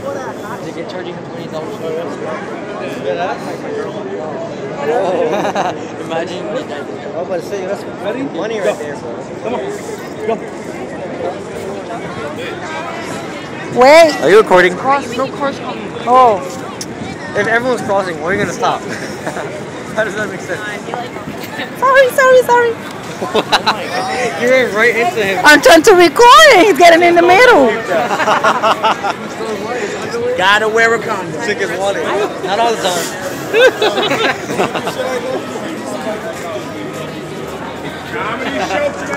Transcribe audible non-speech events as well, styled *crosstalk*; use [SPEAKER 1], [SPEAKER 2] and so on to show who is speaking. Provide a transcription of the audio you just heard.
[SPEAKER 1] They get charging him twenty dollars for it. *laughs* Imagine they died.
[SPEAKER 2] I was about to say, that's money right there, bro.
[SPEAKER 3] Wait.
[SPEAKER 2] Are you recording?
[SPEAKER 3] Cross, no cross coming. Oh.
[SPEAKER 2] If everyone's crossing, where are you gonna stop? *laughs* How does that make sense? *laughs*
[SPEAKER 3] Sorry, sorry, sorry.
[SPEAKER 2] Oh you ran right into him.
[SPEAKER 3] I'm trying to record and he's getting in the middle.
[SPEAKER 1] Gotta wear a condom.
[SPEAKER 2] Took his wallet. Not all the time. *laughs* *laughs*